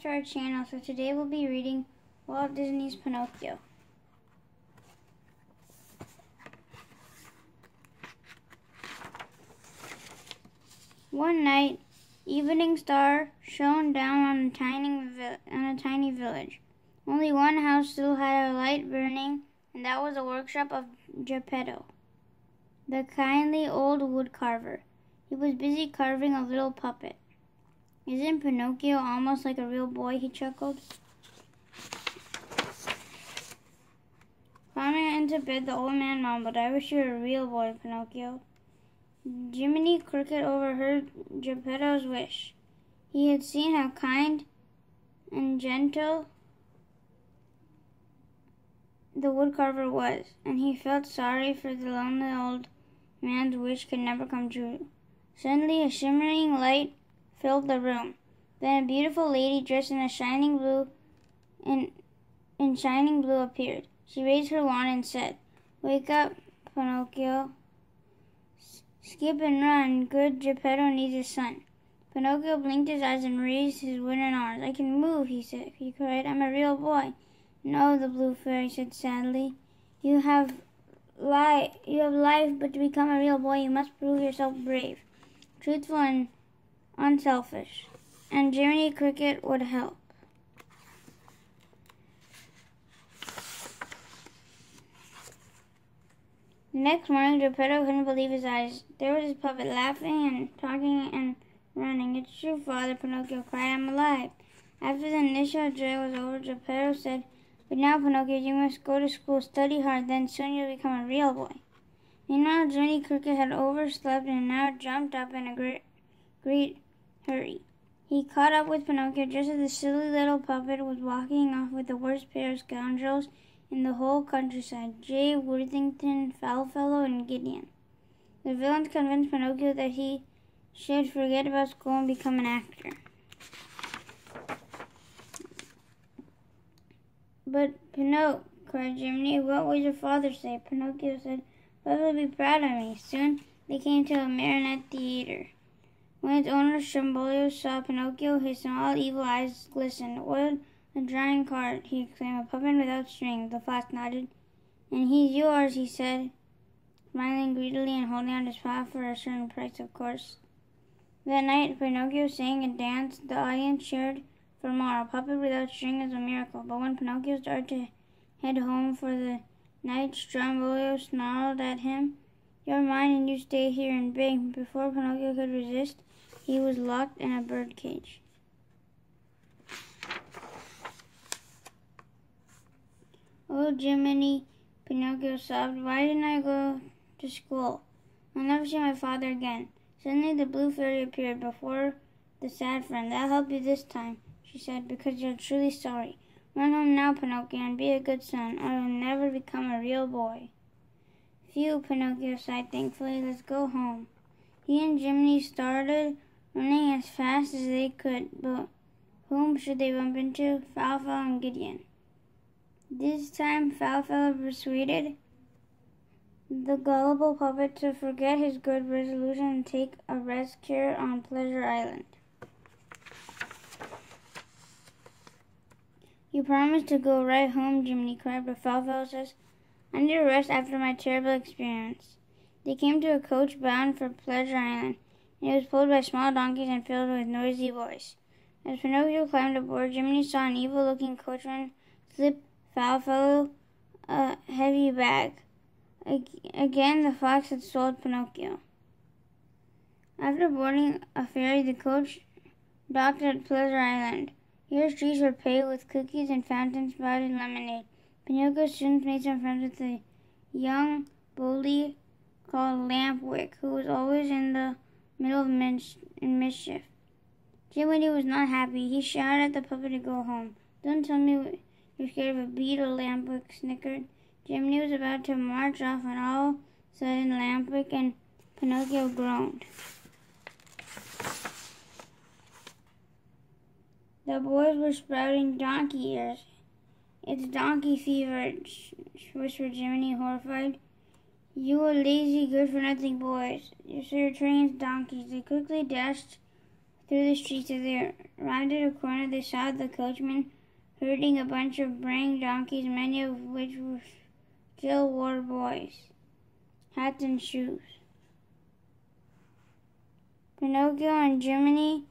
to our channel. So today we'll be reading Walt Disney's Pinocchio. One night, evening star shone down on a tiny on a tiny village. Only one house still had a light burning, and that was the workshop of Geppetto, the kindly old wood carver. He was busy carving a little puppet. Isn't Pinocchio almost like a real boy? He chuckled. Climbing into bed, the old man mumbled, I wish you were a real boy, Pinocchio. Jiminy Cricket overheard Geppetto's wish. He had seen how kind and gentle the woodcarver was, and he felt sorry for the lonely old man's wish could never come true. Suddenly, a shimmering light filled the room. Then a beautiful lady dressed in a shining blue in, in shining blue appeared. She raised her wand and said, Wake up, Pinocchio. Skip and run. Good Geppetto needs his son. Pinocchio blinked his eyes and raised his wooden arms. I can move, he said. He cried. I'm a real boy. No, the blue fairy said sadly. You have life, you have life, but to become a real boy, you must prove yourself brave, truthful, and unselfish, and Jiminy Cricket would help. The next morning, Geppetto couldn't believe his eyes. There was his puppet laughing and talking and running. It's true, Father, Pinocchio cried. I'm alive. After the initial joy was over, Geppetto said, But now, Pinocchio, you must go to school, study hard, then soon you'll become a real boy. Meanwhile, Jiminy Cricket had overslept and now jumped up in a great, great hurry. He caught up with Pinocchio just as the silly little puppet was walking off with the worst pair of scoundrels in the whole countryside, Jay Worthington, Foulfellow, and Gideon. The villains convinced Pinocchio that he should forget about school and become an actor. But Pinocchio, cried Jiminy, what would your father say? Pinocchio said, Father will be proud of me. Soon they came to a marionette theater. When its owner Strombolio saw Pinocchio, his small evil eyes glistened. What a drying cart, he exclaimed, a puppet without strings. The fox nodded. And he's yours, he said, smiling greedily and holding out his paw for a certain price, of course. That night, Pinocchio sang and danced. The audience cheered for more. A puppet without strings is a miracle. But when Pinocchio started to head home for the night, Strombolio snarled at him. You're mine and you stay here and beg. Before Pinocchio could resist, he was locked in a bird cage. Oh, Jiminy, Pinocchio sobbed. Why didn't I go to school? I'll never see my father again. Suddenly the blue fairy appeared before the sad friend. That'll help you this time, she said, because you're truly sorry. Run home now, Pinocchio, and be a good son, or you'll never become a real boy. Phew, Pinocchio sighed thankfully. Let's go home. He and Jiminy started running as fast as they could, but whom should they bump into? Foulfellow and Gideon. This time Foulfellow persuaded the gullible puppet to forget his good resolution and take a rest cure on Pleasure Island. You promised to go right home, Jiminy cried, but Foulfellow says, I need a rest after my terrible experience. They came to a coach bound for Pleasure Island. It was pulled by small donkeys and filled with noisy boys. As Pinocchio climbed aboard, Jiminy saw an evil-looking coachman slip Foulfellow a heavy bag. Again, the fox had sold Pinocchio. After boarding a ferry, the coach docked at Pleasure Island. Here, streets were paved with cookies and fountains spouted lemonade. Pinocchio soon made some friends with a young bully called Lampwick, who was always in the middle of mis- in mischief. Jiminy was not happy. He shouted at the puppet to go home. Don't tell me you're scared of a beetle, Lampwick snickered. Jiminy was about to march off when all of a sudden Lampwick and Pinocchio groaned. The boys were sprouting donkey ears. It's donkey fever, whispered Jiminy, horrified. You lazy, good for nothing boys. You sir trains donkeys. They quickly dashed through the streets. As they rounded a corner, they saw the coachman herding a bunch of braying donkeys, many of which were still wore boys, hats and shoes. Pinocchio and Jiminy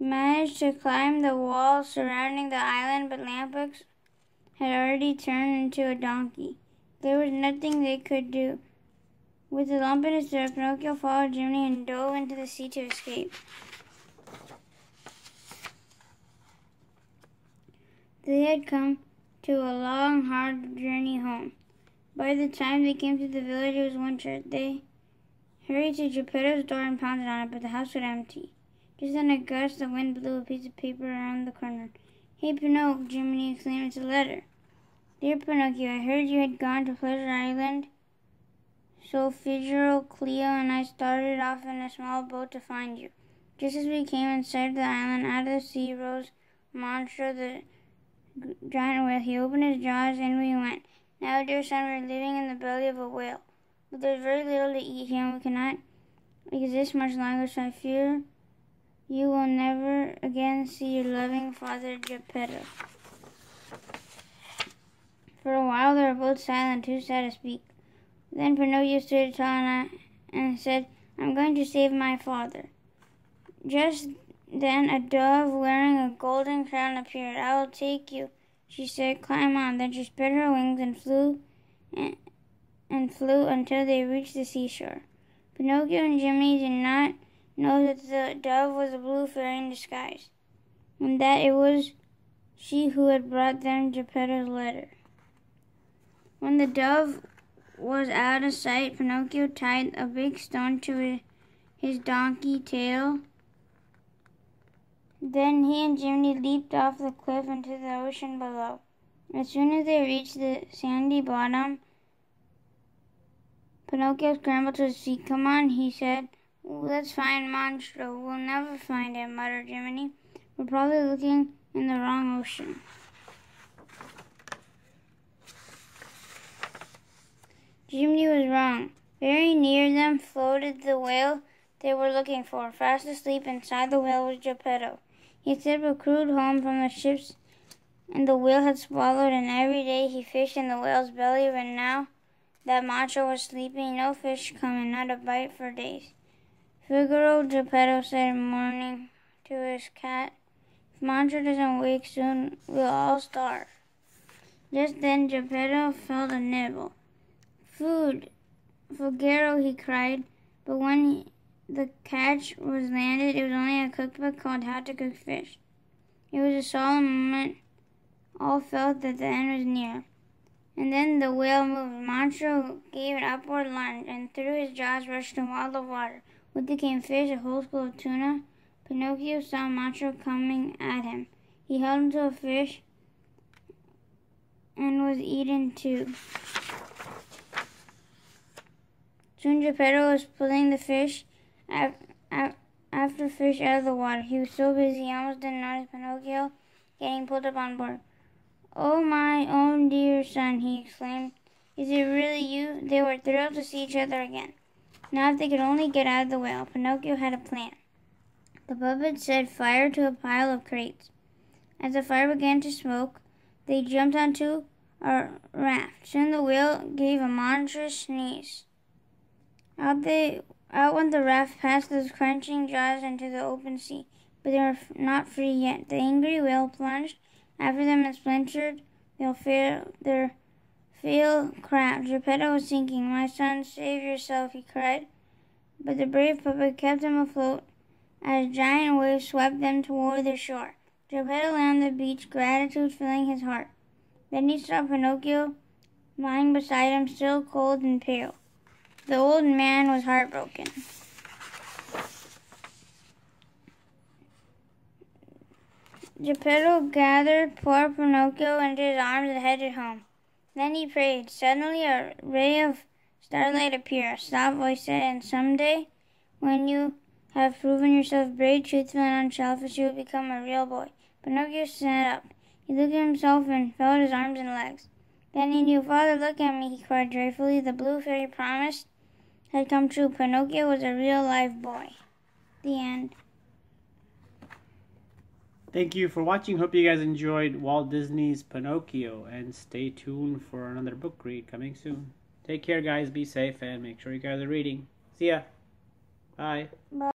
managed to climb the wall surrounding the island, but Lampwick had already turned into a donkey. There was nothing they could do. With a lump in his throat, Pinocchio followed Jiminy and dove into the sea to escape. They had come to a long, hard journey home. By the time they came to the village, it was winter. They hurried to Geppetto's door and pounded on it, but the house was empty. Just then a gust of wind blew a piece of paper around the corner. Hey, Pinocchio, Jiminy exclaimed, it's a letter. Dear Pinocchio, I heard you had gone to Pleasure Island. So Figaro, Cleo, and I started off in a small boat to find you. Just as we came in sight of the island, out of the sea rose Monstro, the giant whale. He opened his jaws and we went. Now, dear son, we are living in the belly of a whale. But there's very little to eat here, and we cannot exist much longer, so I fear you will never again see your loving father, Geppetto. For a while they were both silent, too sad to speak. Then Pinocchio stood tall and, and said, I'm going to save my father. Just then a dove wearing a golden crown appeared. I will take you, she said. Climb on. Then she spread her wings and flew and, and flew until they reached the seashore. Pinocchio and Jimmy did not know that the dove was a blue fairy in disguise, and that it was she who had brought them Geppetto's letter. When the dove was out of sight, Pinocchio tied a big stone to his donkey tail then he and Jiminy leaped off the cliff into the ocean below. As soon as they reached the sandy bottom, Pinocchio scrambled to his feet. Come on, he said. Let's find Monstro. We'll never find him, muttered Jiminy. We're probably looking in the wrong ocean. Jiminy was wrong. Very near them floated the whale they were looking for. Fast asleep inside the whale was Geppetto. He had a crude home from the ships and the whale had swallowed, and every day he fished in the whale's belly, but now that Monstro was sleeping, no fish come and not a bite for days. Figaro Geppetto said morning to his cat, If Monstro doesn't wake soon, we'll all starve. Just then Geppetto felt a nibble. Food! Figaro, he cried, but when he, the catch was landed, it was only a cookbook called How to Cook Fish. It was a solemn moment. All felt that the end was near. And then the whale moved. Monstro gave an upward lunge, and through his jaws rushed a wall of water. With it came fish, a whole school of tuna. Pinocchio saw Monstro coming at him. He held him to a fish and was eaten too. Soon Geppetto was pulling the fish after fish out of the water. He was so busy he almost didn't notice Pinocchio getting pulled up on board. Oh, my own dear son, he exclaimed. Is it really you? They were thrilled to see each other again. Now, if they could only get out of the whale, Pinocchio had a plan. The puppet set fire to a pile of crates. As the fire began to smoke, they jumped onto a raft. Soon the whale gave a monstrous sneeze. Out they out went the raft past those crunching jaws into the open sea, but they were not free yet. The angry whale plunged after them and splintered their frail, their frail craft. Geppetto was sinking. My son, save yourself, he cried. But the brave puppet kept him afloat as giant waves swept them toward the shore. Geppetto lay on the beach, gratitude filling his heart. Then he saw Pinocchio lying beside him, still cold and pale. The old man was heartbroken. Geppetto gathered poor Pinocchio into his arms and headed home. Then he prayed. Suddenly a ray of starlight appeared. A soft voice said, And someday, when you have proven yourself brave, truthful, and unselfish, you will become a real boy. Pinocchio sat up. He looked at himself and felt his arms and legs. Then he knew, Father, look at me, he cried joyfully. The blue fairy promised had come true. Pinocchio was a real live boy. The end. Thank you for watching. Hope you guys enjoyed Walt Disney's Pinocchio. And stay tuned for another book read coming soon. Take care, guys. Be safe and make sure you guys are reading. See ya. Bye. Bye.